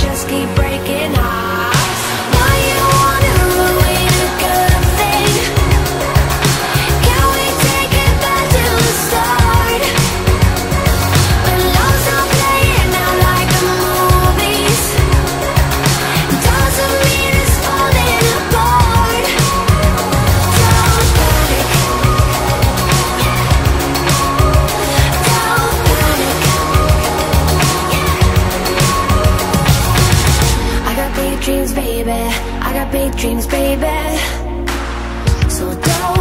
just keep breaking off. dreams, baby. I got big dreams, baby. So don't